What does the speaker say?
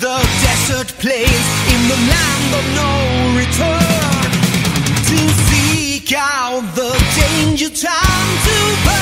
the desert plains in the land of no return to seek out the danger time to burn.